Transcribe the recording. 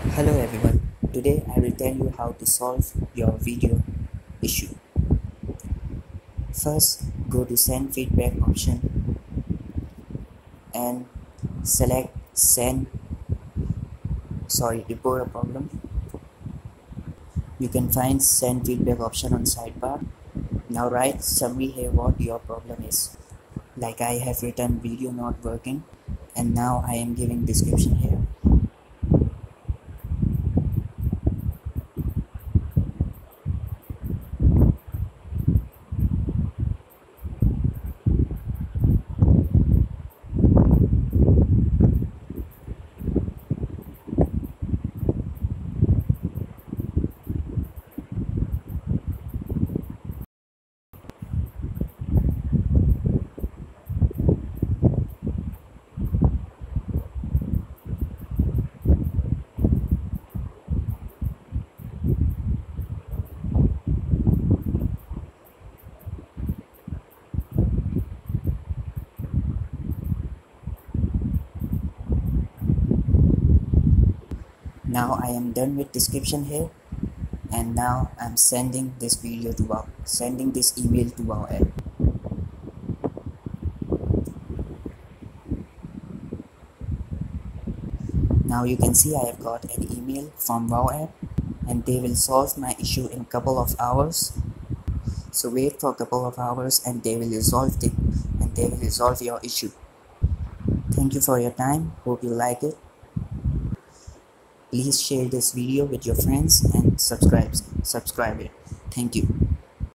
Hello everyone, today I will tell you how to solve your video issue. First, go to send feedback option and select send sorry report a problem. You can find send feedback option on sidebar. Now write summary here what your problem is. Like I have written video not working and now I am giving description here. Now I am done with description here. And now I'm sending this video to wow sending this email to WowApp. Now you can see I have got an email from WowApp and they will solve my issue in couple of hours. So wait for a couple of hours and they will resolve it and they will resolve your issue. Thank you for your time. Hope you like it please share this video with your friends and subscribe subscribe it. Thank you